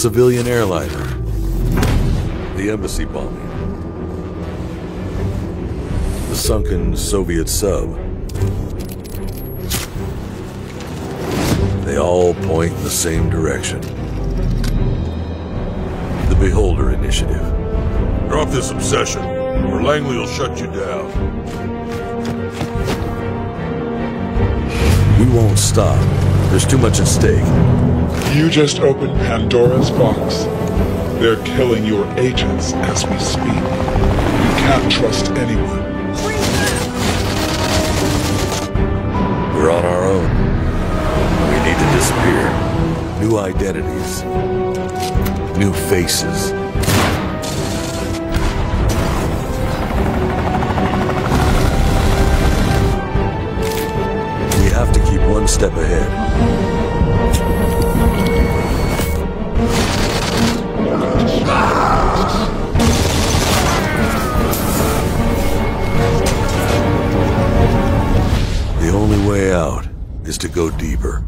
civilian airliner. The embassy bombing. The sunken Soviet sub. They all point in the same direction. The Beholder Initiative. Drop this obsession, or Langley will shut you down. We won't stop. There's too much at stake. You just opened Pandora's box. They're killing your agents as we speak. You can't trust anyone. We're on our own. We need to disappear. New identities. New faces. We have to keep one step ahead. Way out is to go deeper.